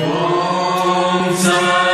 Om Sat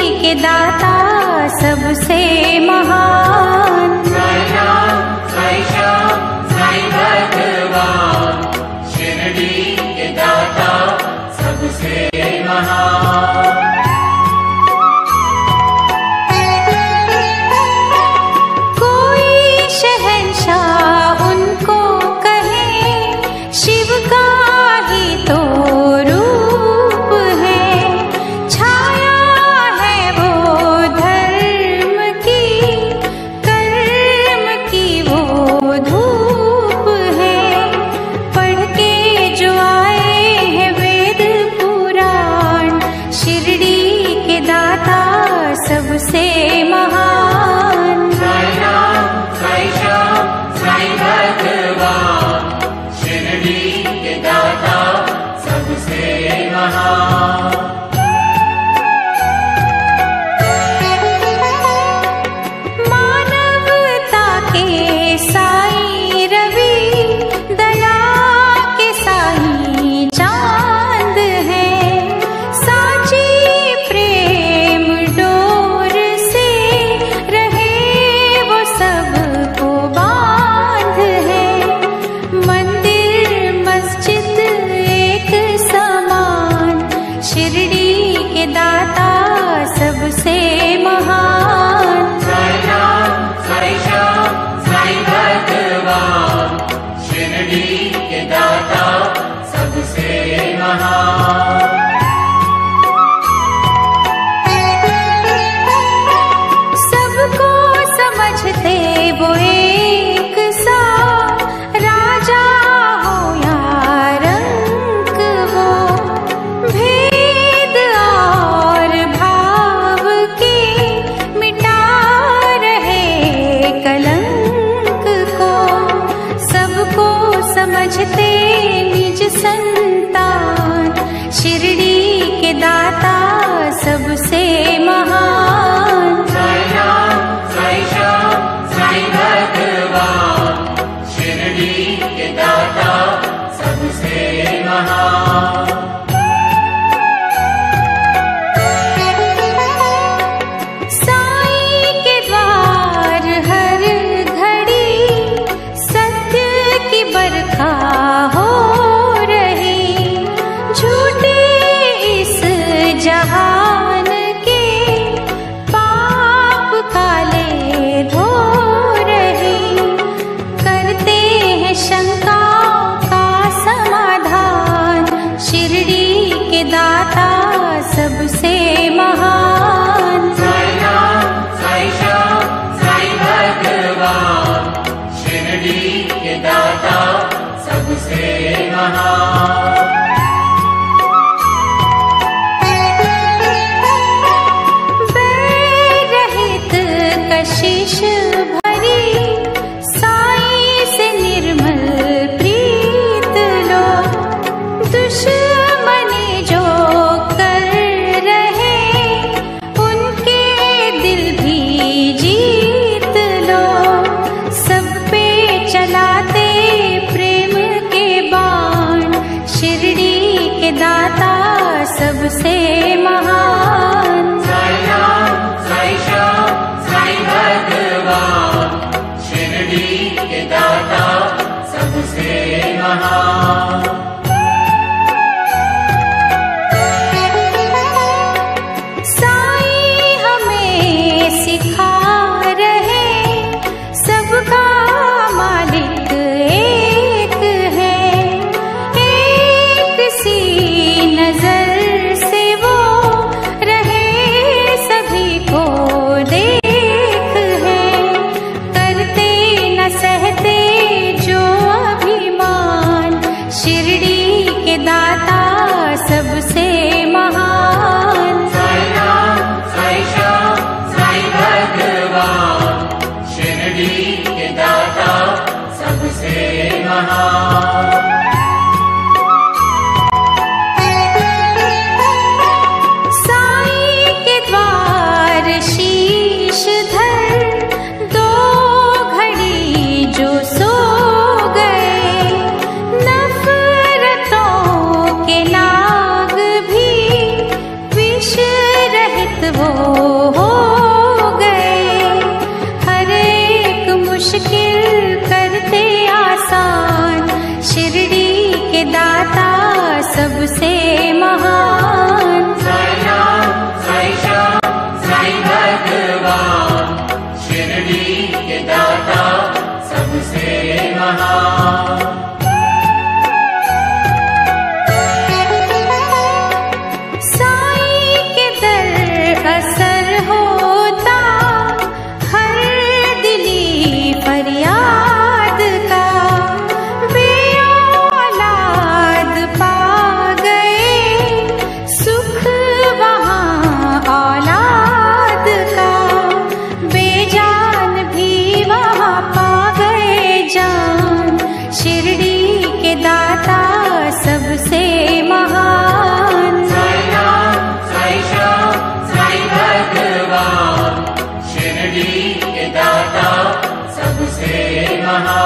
के दाता सबे महानी। के दाता सबसे महान। महान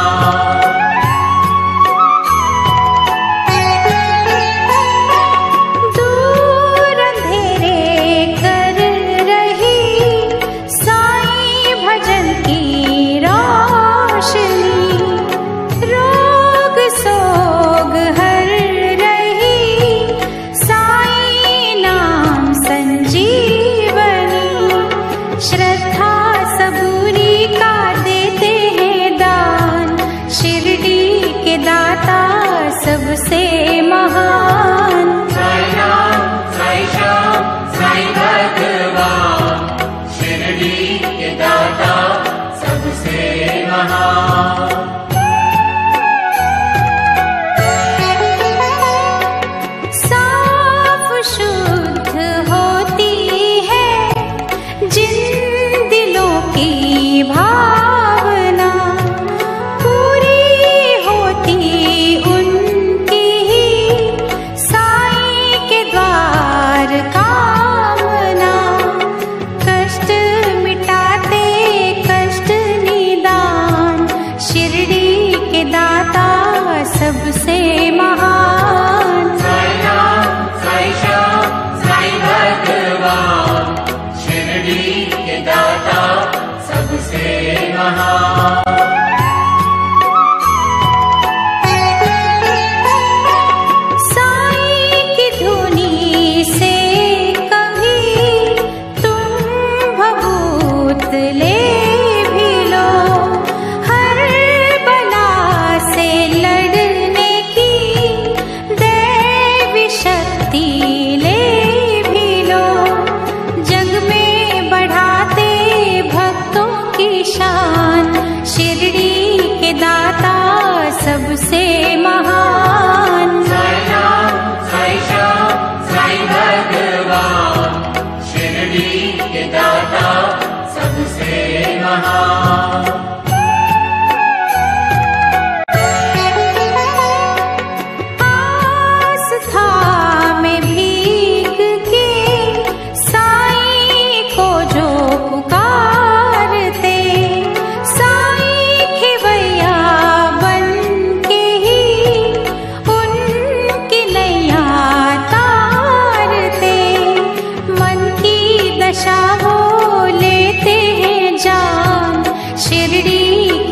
की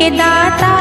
के दाता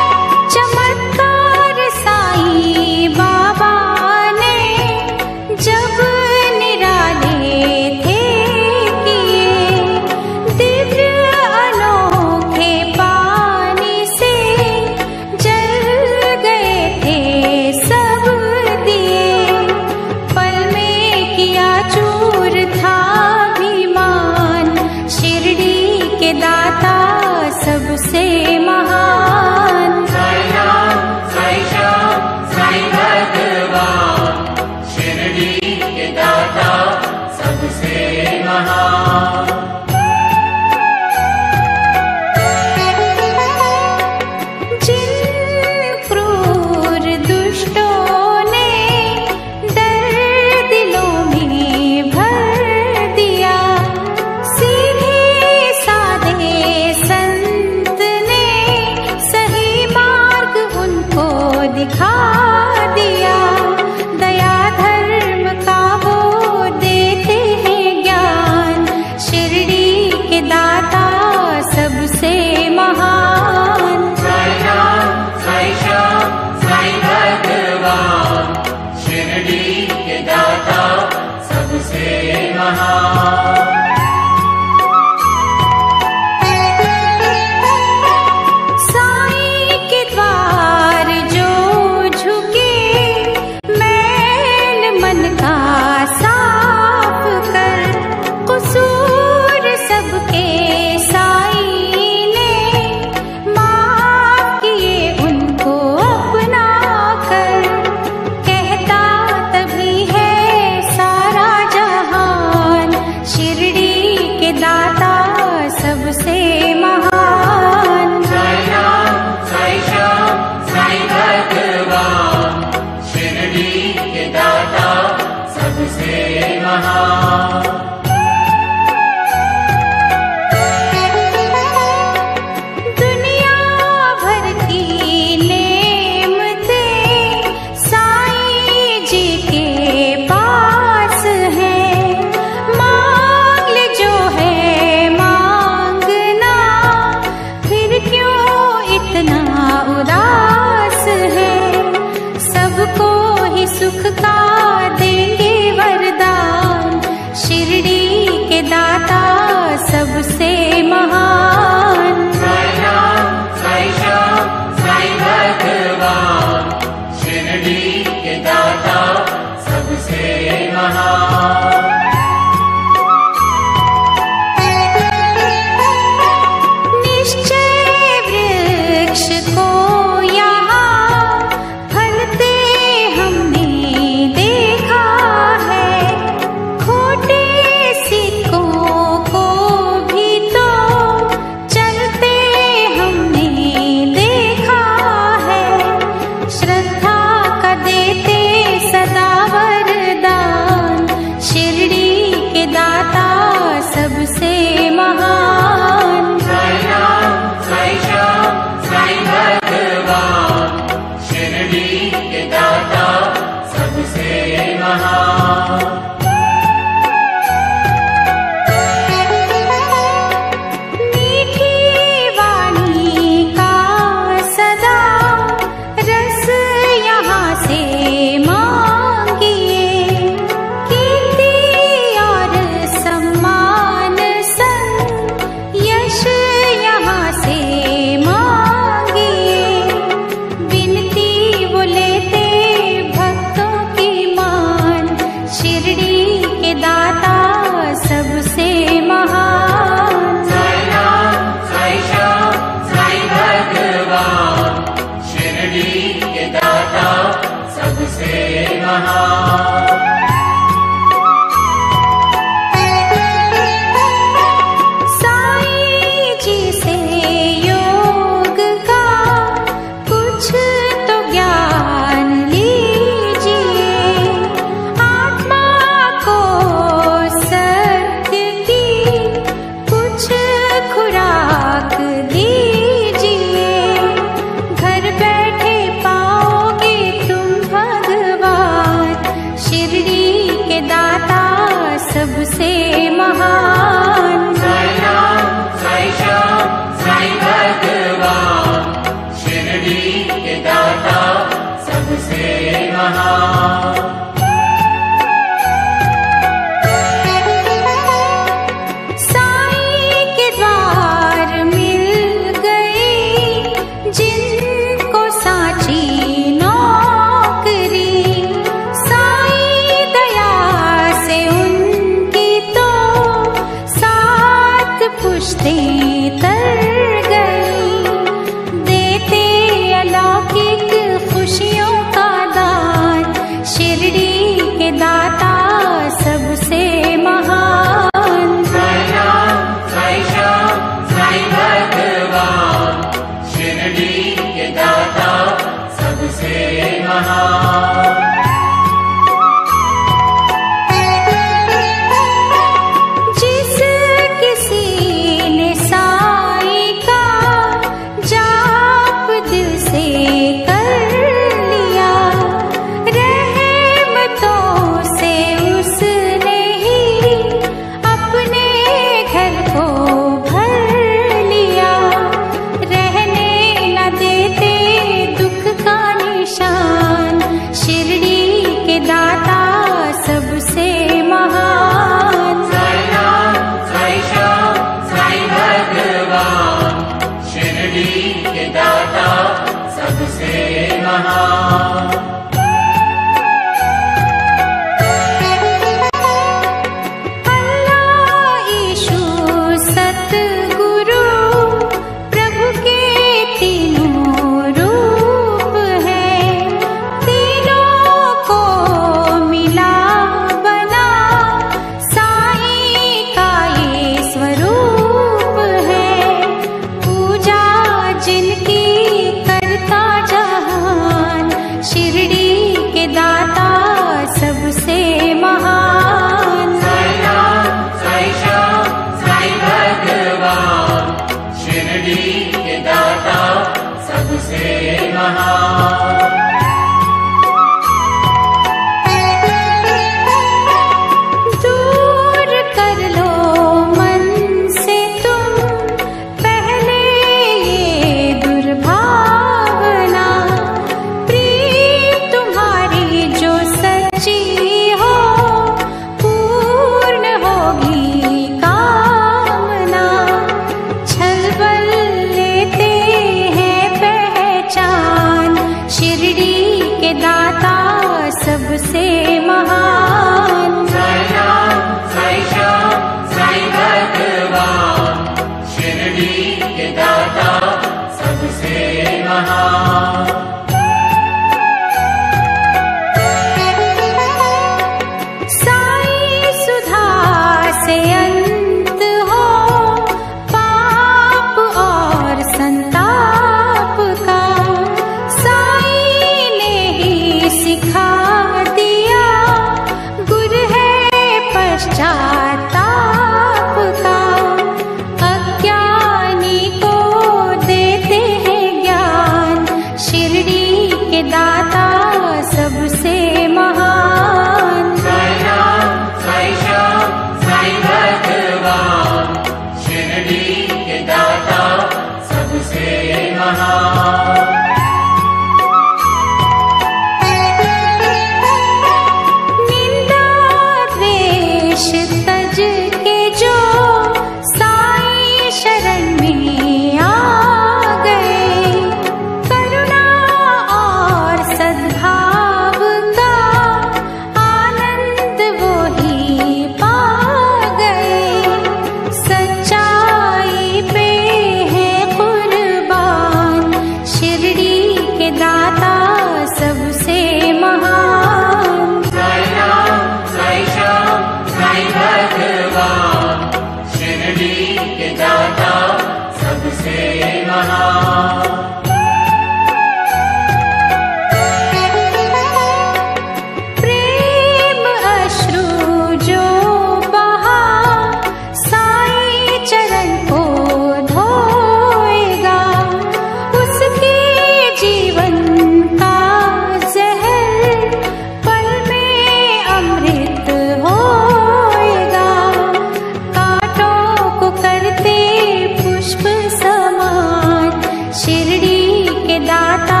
दाता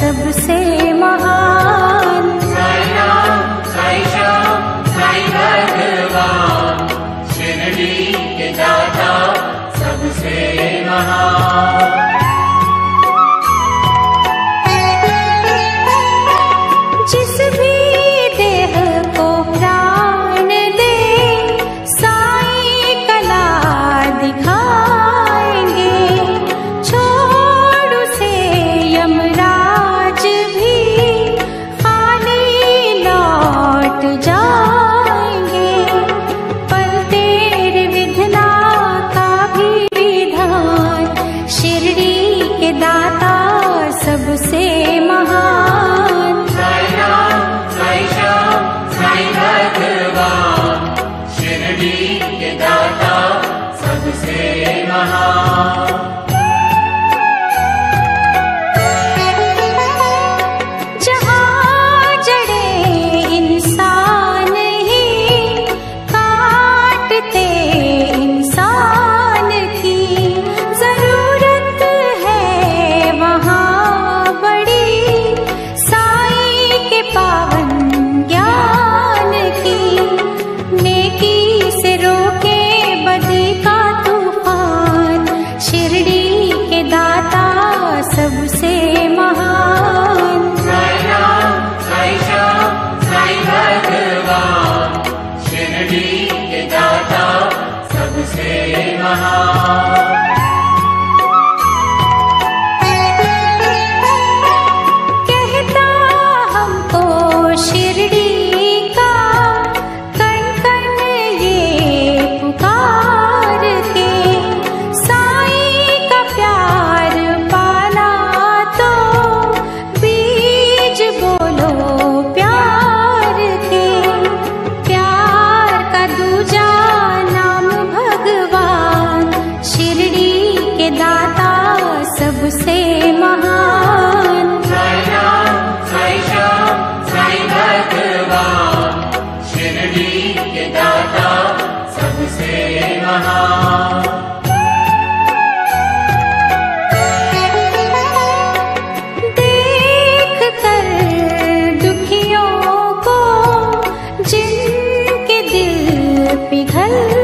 सबसे पिघल